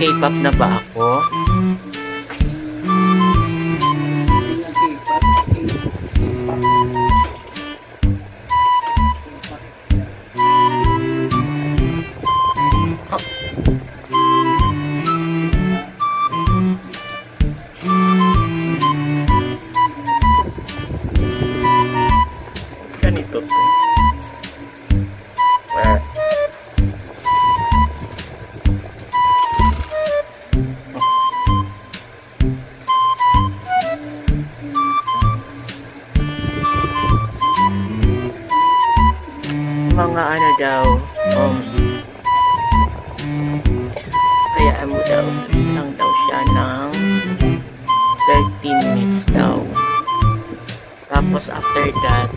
K-pop na ba ako? Daw, um, hayaan mo daw lang daw siya ng 13 minutes daw. Tapos after that,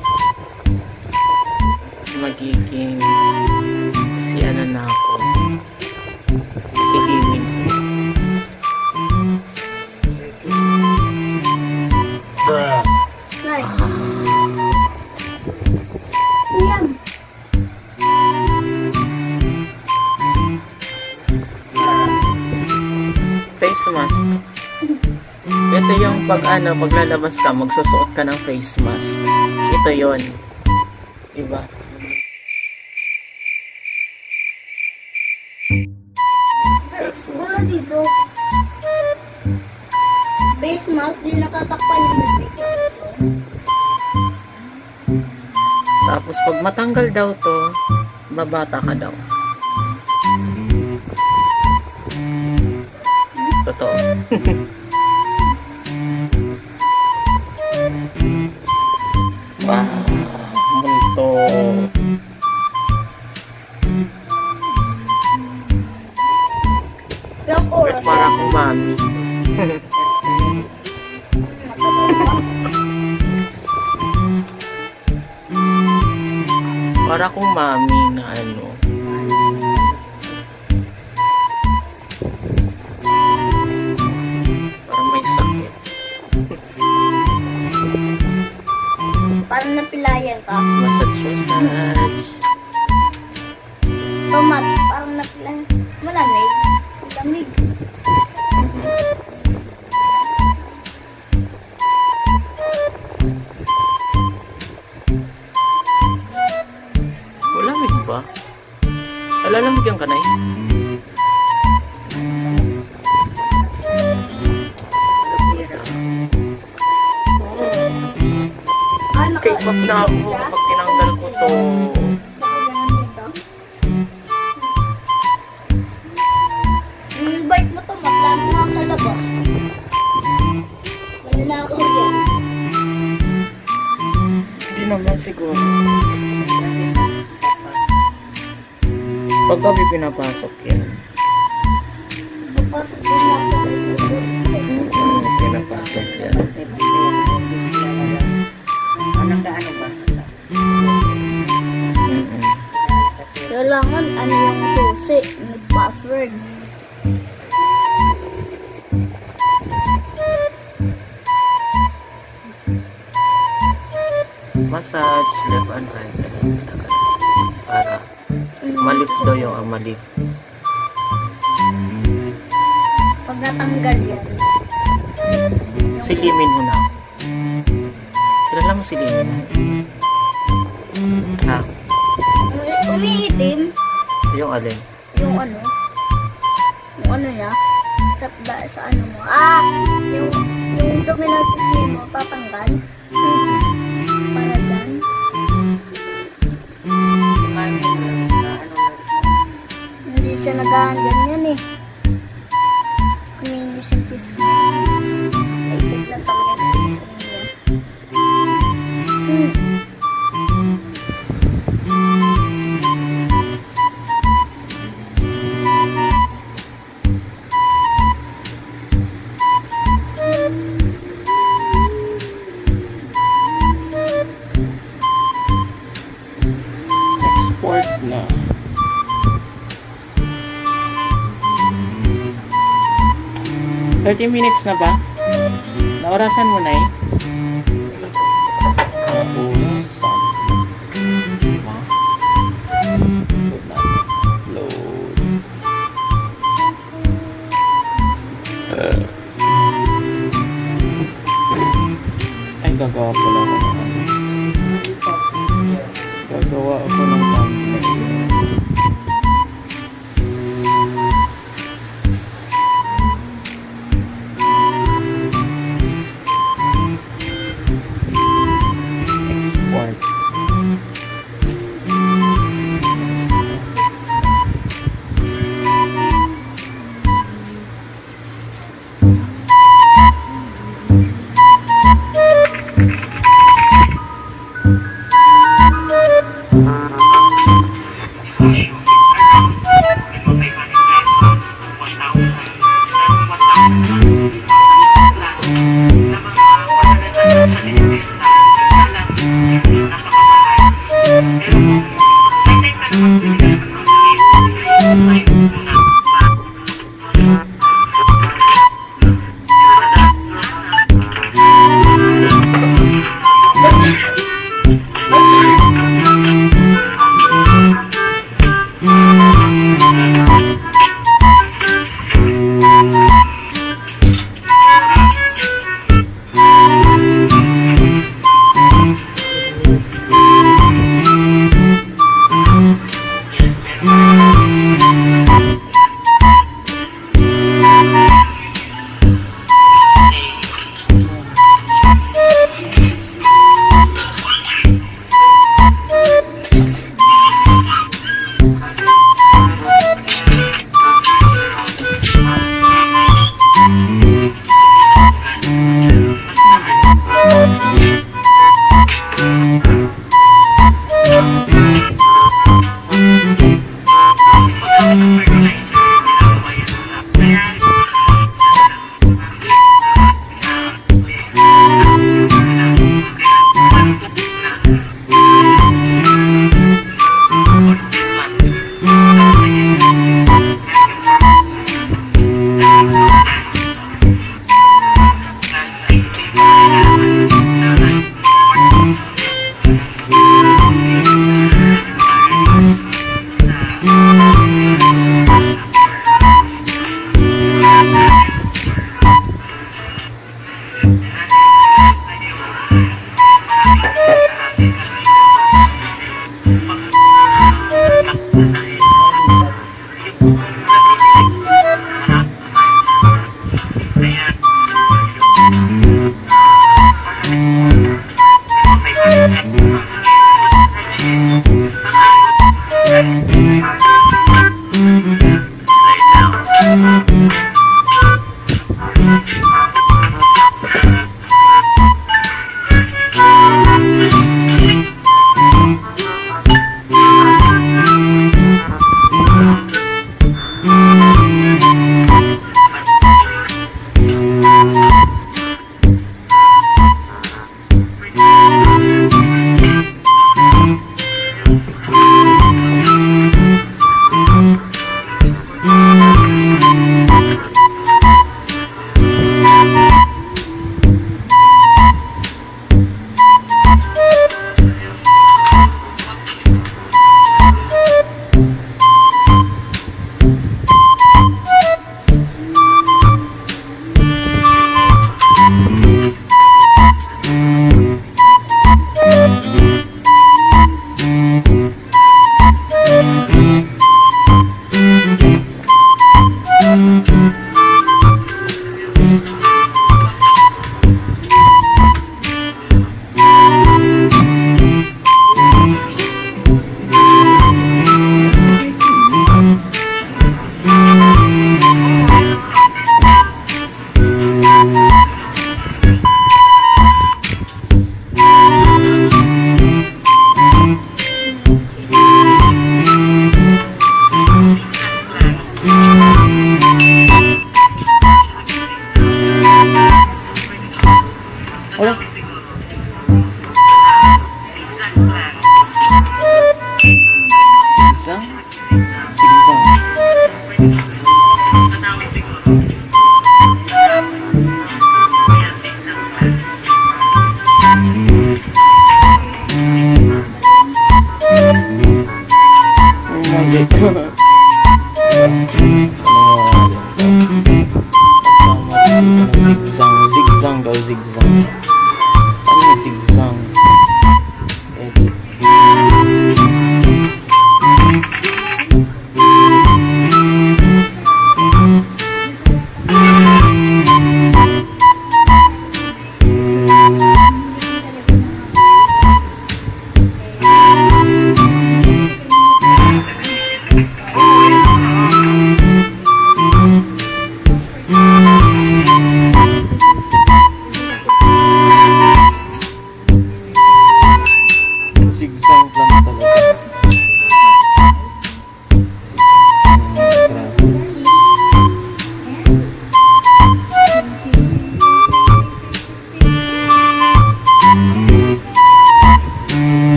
magiging ano, paglalabas ka, magsusuot ka ng face mask. Ito yon Diba? Face mask. Dito. Base mask, di nakatakpan. Tapos pag matanggal daw to, babata ka daw. Totoo. napilayan ka. Massachusetts. Tomat, parang napilayan. Malamig. Malamig. Malamig ba? Alalamigyan ka na eh. Ah, K-pop na ako kapag tinanggal ko to. Yung bike mo to, matlano na sa labas. Malalakaw yan. Hindi naman siguro. Pag gabi pinapasok yan. Papasok din. Mm, pinapasok yan. Kailangan ano yung susi, may password. Massage, left and right. Para malift daw yung ang malift. Pag natanggal yan. Silimin mo na. Kilala mo silimin mo? Yung alin? yung ano, yung ano niya, sa, da- sa ano mo. Ah, yung, yung dumi skin mo, tatanggal. Para dyan. Hindi siya nagahan ganyan eh. 30 minutes na ba? Naorasan mo na eh.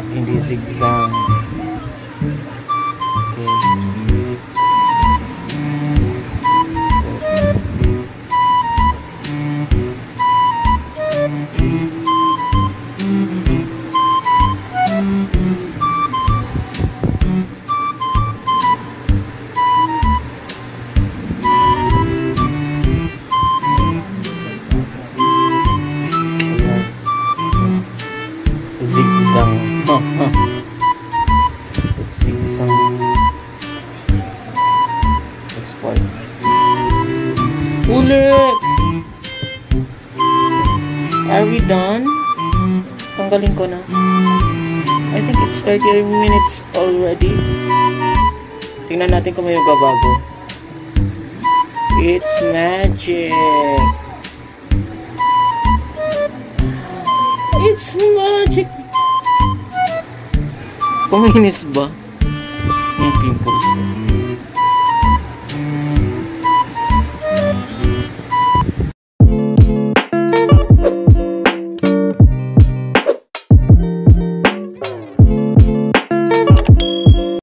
Hindi zigzag. 30 minutes already. Tingnan natin kung may magbabago. It's magic! It's magic! Kuminis ba? Yung pimples ko.